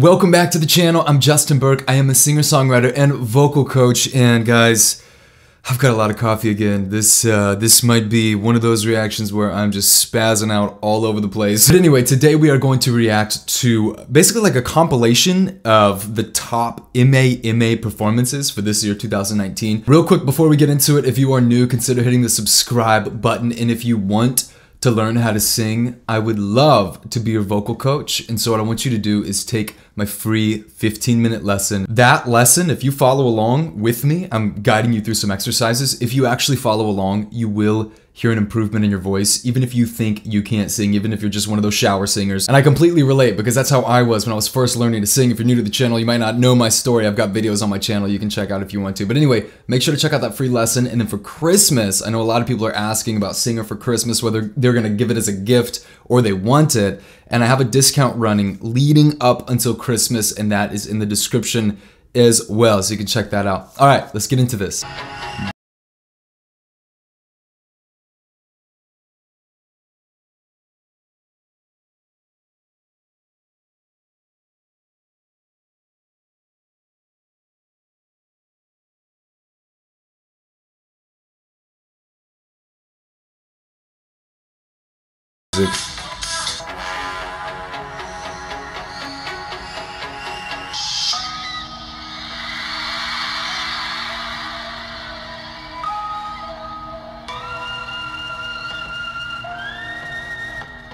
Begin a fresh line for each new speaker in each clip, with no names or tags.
Welcome back to the channel. I'm Justin Burke. I am a singer-songwriter and vocal coach. And guys, I've got a lot of coffee again. This uh, this might be one of those reactions where I'm just spazzing out all over the place. But anyway, today we are going to react to basically like a compilation of the top MA MA performances for this year 2019. Real quick before we get into it, if you are new, consider hitting the subscribe button. And if you want to learn how to sing, I would love to be your vocal coach. And so, what I want you to do is take my free 15 minute lesson. That lesson, if you follow along with me, I'm guiding you through some exercises. If you actually follow along, you will hear an improvement in your voice, even if you think you can't sing, even if you're just one of those shower singers. And I completely relate because that's how I was when I was first learning to sing. If you're new to the channel, you might not know my story. I've got videos on my channel you can check out if you want to. But anyway, make sure to check out that free lesson. And then for Christmas, I know a lot of people are asking about Singr for Christmas, whether they're gonna give it as a gift or they want it. And I have a discount running leading up until Christmas, and that is in the description as well. So you can check that out. All right, let's get into this.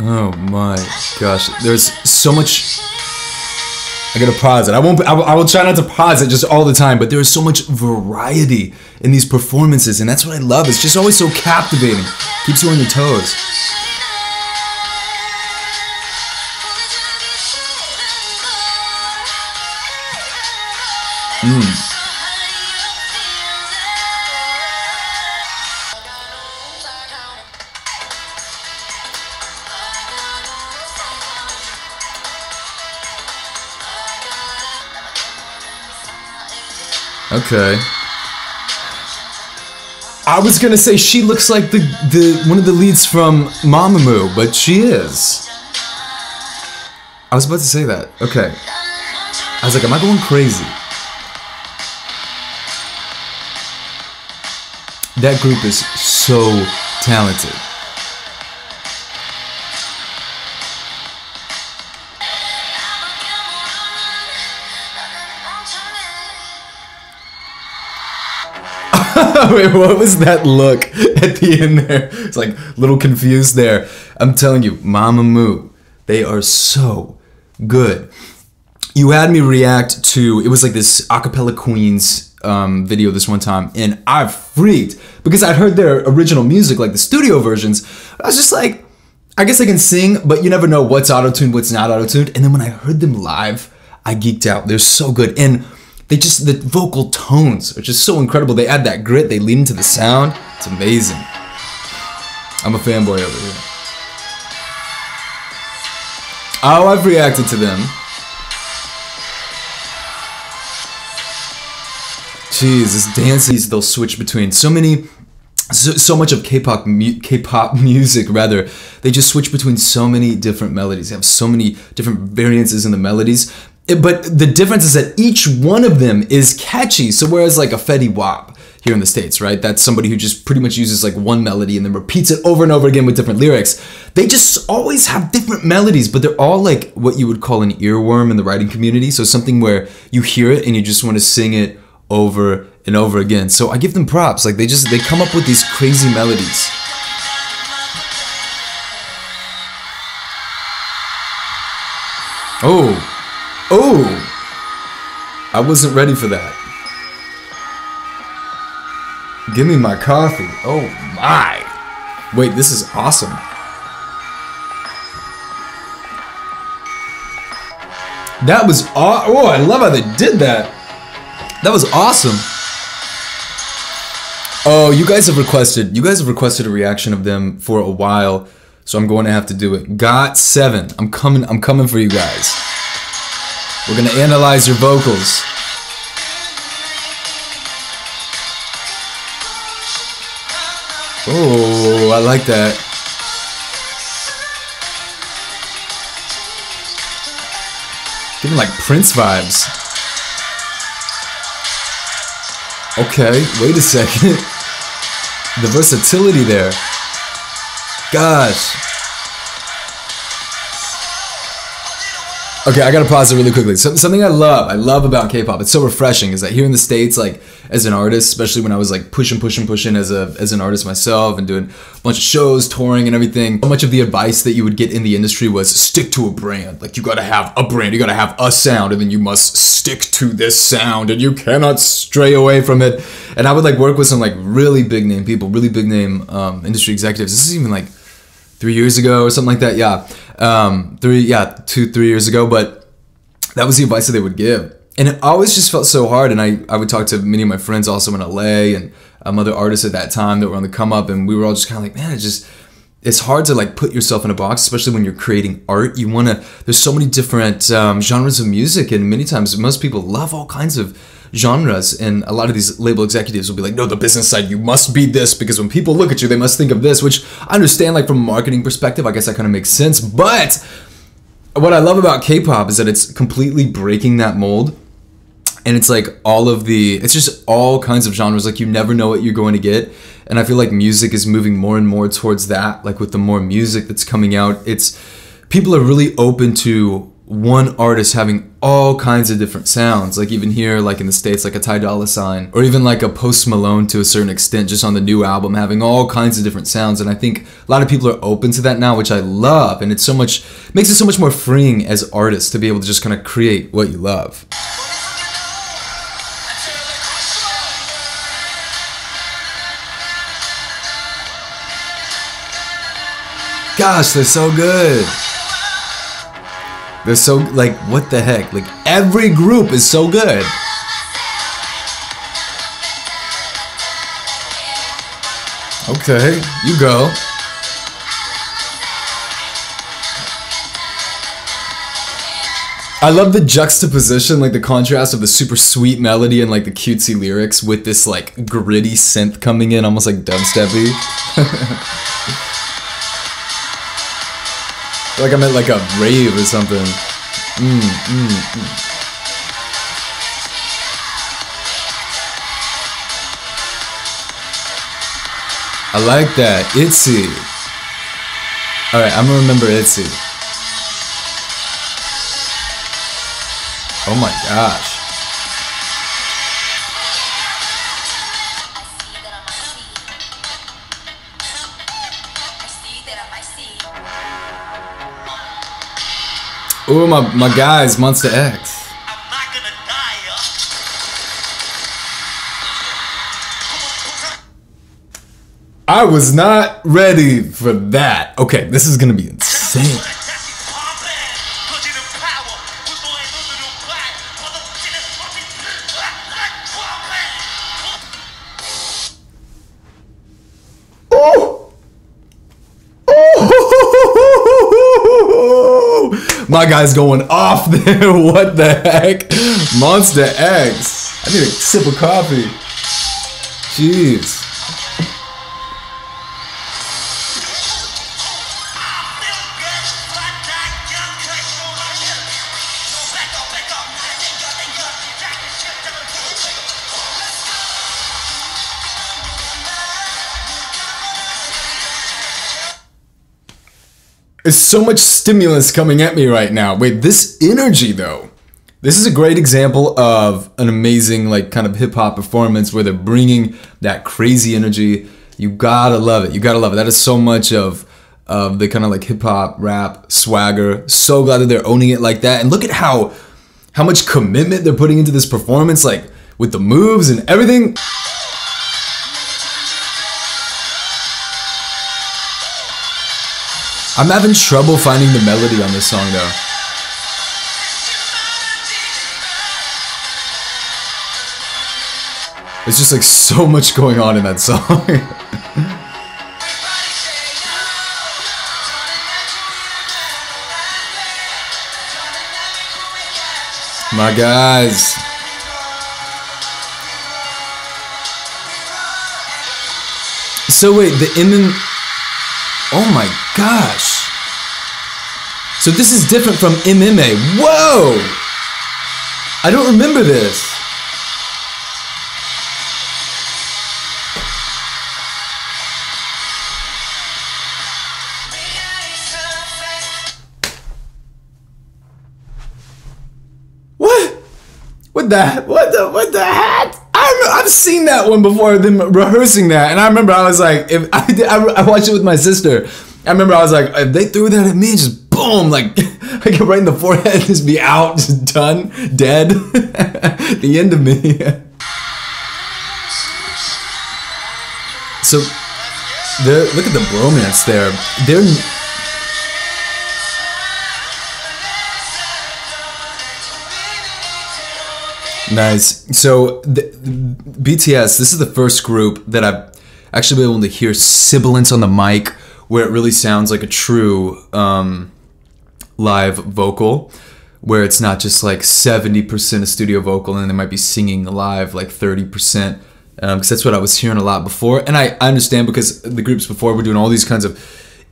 Oh my gosh, there's so much. I gotta pause it. I won't. I will, try not to pause it just all the time. But there is so much variety in these performances, and that's what I love. It's just always so captivating. Keeps you on your toes. Mm. Okay. I was gonna say she looks like the the one of the leads from Mamamoo, but she is. I was about to say that. Okay. I was like, am I going crazy? That group is so talented. Wait, what was that look at the end there? It's like a little confused there. I'm telling you, Mamamoo, they are so good. You had me react to it was like this acapella queens um, video this one time, and I freaked because I'd heard their original music, like the studio versions. I was just like, I guess I can sing, but you never know what's auto tuned, what's not auto tuned. And then when I heard them live, I geeked out. They're so good, and they just the vocal tones are just so incredible. They add that grit, they lean into the sound. It's amazing. I'm a fanboy over here. Oh, I've reacted to them. Jeez, this dances they'll switch between so many so, so much of K-pop mu- K-pop music rather they just switch between so many different melodies. They have so many different variances in the melodies. But the difference is that each one of them is catchy. So whereas like a Fetty Wap here in the states, right? That's somebody who just pretty much uses like one melody and then repeats it over and over again with different lyrics. They just always have different melodies, but they're all like what you would call an earworm in the writing community. So something where you hear it and you just want to sing it over and over again. So I give them props. Like they just they come up with these crazy melodies. Oh. Oh. I wasn't ready for that. Give me my coffee. Oh my. Wait, this is awesome. That was aw- oh, I love how they did that. That was awesome. Oh, you guys have requested. You guys have requested a reaction of them for a while, so I'm going to have to do it. GOT7. I'm coming. I'm coming for you guys. We're gonna analyze your vocals. Oh, I like that. Giving like Prince vibes. Okay, wait a second. the versatility there. Gosh. Okay, I gotta pause it really quickly. So, something I love, I love about K-pop. It's so refreshing. Is that here in the states, like as an artist, especially when I was like pushing, pushing, pushing as a as an artist myself and doing a bunch of shows, touring, and everything. So much of the advice that you would get in the industry was stick to a brand. Like you gotta have a brand, you gotta have a sound, and then you must stick to this sound, and you cannot stray away from it. And I would like work with some like really big name people, really big name um, industry executives. This is even like three years ago or something like that. Yeah, um, three, yeah, two, three years ago. But that was the advice that they would give, and it always just felt so hard. And I, I would talk to many of my friends also in LA and um, other artists at that time that were on the come up, and we were all just kind of like, man, it just it's hard to like put yourself in a box, especially when you're creating art. You want to. There's so many different um, genres of music, and many times most people love all kinds of genres. And a lot of these label executives will be like, "No, the business side, you must be this because when people look at you, they must think of this." Which I understand, like from a marketing perspective, I guess that kind of makes sense. But what I love about K-pop is that it's completely breaking that mold and it's like all of the it's just all kinds of genres like you never know what you're going to get and i feel like music is moving more and more towards that like with the more music that's coming out it's people are really open to one artist having all kinds of different sounds like even here like in the states like a ty dolla sign or even like a post malone to a certain extent just on the new album having all kinds of different sounds. And i think a lot of people are open to that now which i love. And it's so much makes it so much more freeing as artists to be able to just kind of create what you love. Gosh, they're so good. They're so like what the heck? Like every group is so good. Okay, you go. I love the juxtaposition, like the contrast of the super sweet melody and like the cutesy lyrics with this like gritty synth coming in, almost like dubsteppy. like I'm at like a rave or something. Mm, mm, mm. I like that. Itzy. Alright, I'm gonna remember Itzy. Oh my gosh. Ooh, my, my guys, Monsta X. I was not ready for that. Okay, this is gonna be insane. My guy's going off there. what the heck? Monsta X. I need a sip of coffee. Jeez. There's so much stimulus coming at me right now. Wait, this energy though. This is a great example of an amazing like kind of hip hop performance where they're bringing that crazy energy. You gotta love it. You gotta love it. That is so much of of the kind of like hip hop rap swagger. So glad that they're owning it like that. And look at how how much commitment they're putting into this performance, like with the moves and everything. I'm having trouble finding the melody on this song though. There's just like so much going on in that song. My guys. So wait, the in Oh my gosh. So this is different from MMA. Whoa! I don't remember this. What? What the what the what the hat? I I've seen that one before. Them rehearsing that, and I remember I was like, if I did, I, I watched it with my sister. I remember I was like, if they threw that at me, just boom, like I get right in the forehead, just be out, just done, dead. the end of me. so, there. Look at the bromance there. They're Nice. So the, BTS, this is the first group that I've actually been able to hear sibilance on the mic, where it really sounds like a true um, live vocal, where it's not just like seventy percent of studio vocal, and they might be singing live like thirty percent. Because um, that's what I was hearing a lot before, and I, I understand because the groups before were doing all these kinds of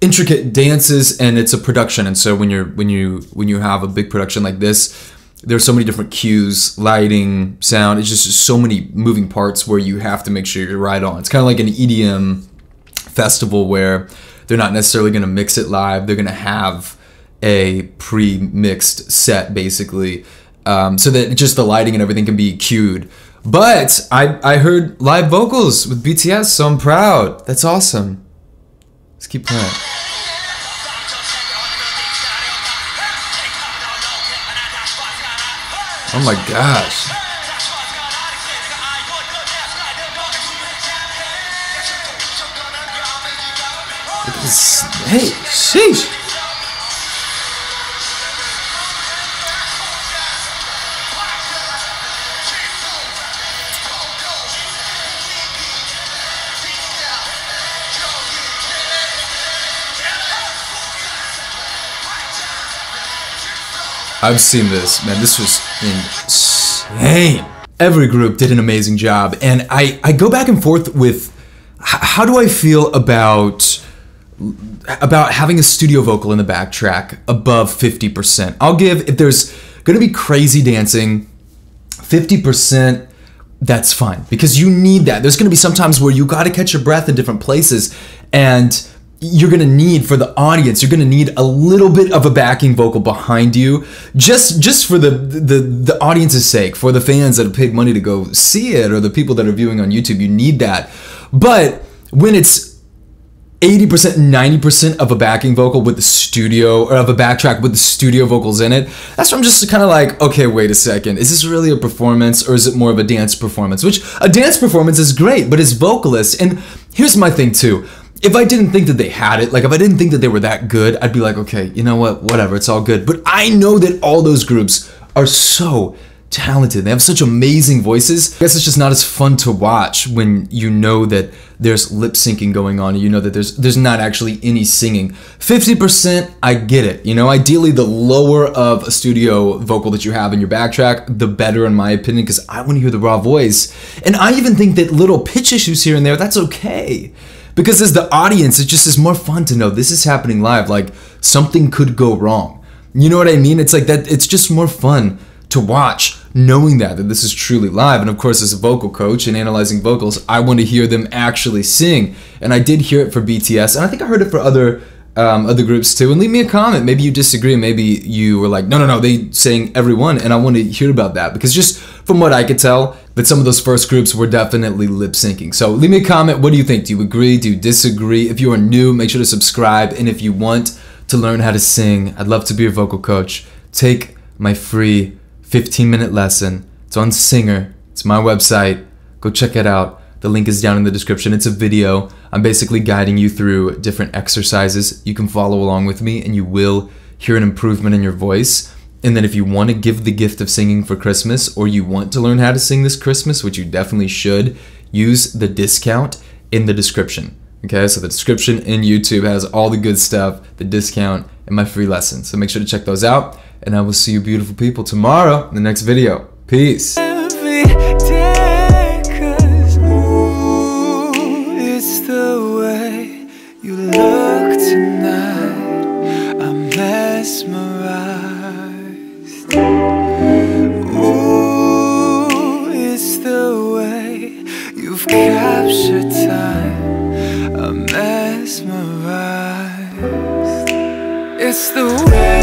intricate dances, and it's a production, and so when you're when you when you have a big production like this there's so many different cues, lighting, sound. It's just so many moving parts where you have to make sure you're right on. It's kind of like an EDM festival where they're not necessarily going to mix it live. They're going to have a pre-mixed set basically, um, so that just the lighting and everything can be cued. But I I heard live vocals with BTS, so I'm proud. That's awesome. Let's keep playing. Oh my gosh. Hey, sheesh. I've seen this, man. This was insane. Every group did an amazing job, and I I go back and forth with how do I feel about about having a studio vocal in the backtrack above 50%. I'll give if there's going to be crazy dancing 50% that's fine because you need that. There's going to be some times where you got to catch your breath in different places and you're going to need for the audience you're going to need a little bit of a backing vocal behind you just just for the the the audience's sake for the fans that have paid money to go see it or the people that are viewing on YouTube you need that. But when it's 80% 90% of a backing vocal with the studio or of a backtrack with the studio vocals in it that's where i'm just kind of like okay wait a second is this really a performance or is it more of a dance performance? Which a dance performance is great but as vocalists and here's my thing too if I didn't think that they had it, like if I didn't think that they were that good, I'd be like, okay, you know what, whatever, it's all good. But I know that all those groups are so talented. They have such amazing voices. I guess it's just not as fun to watch when you know that there's lip syncing going on. You know that there's there's not actually any singing. 50%, I get it. You know, ideally the lower of a studio vocal that you have in your backtrack, the better in my opinion, because I want to hear the raw voice. And I even think that little pitch issues here and there, that's okay because as the audience it just is more fun to know this is happening live like something could go wrong. You know what i mean? It's like that it's just more fun to watch knowing that that this is truly live. And of course as a vocal coach and analyzing vocals i want to hear them actually sing. And i did hear it for bts and i think i heard it for other um, other groups too. And leave me a comment. Maybe you disagree. Maybe you were like no no no they sang everyone and i want to hear about that. Because just from what i could tell that some of those first groups were definitely lip syncing so leave me a comment what do you think? Do you agree? Do you disagree? If you are new make sure to subscribe and if you want to learn how to sing i'd love to be your vocal coach. Take my free 15 minute lesson. It's on Singr, it's my website. Go check it out. The link is down in the description. It's a video. I'm basically guiding you through different exercises. You can follow along with me and you will hear an improvement in your voice. And then if you want to give the gift of singing for Christmas or you want to learn how to sing this Christmas, which you definitely should, use the discount in the description. Okay, so the description in YouTube has all the good stuff, the discount, and my free lesson. So make sure to check those out. And I will see you beautiful people tomorrow in the next video. Peace. capture time.
I'm mesmerized. It's the way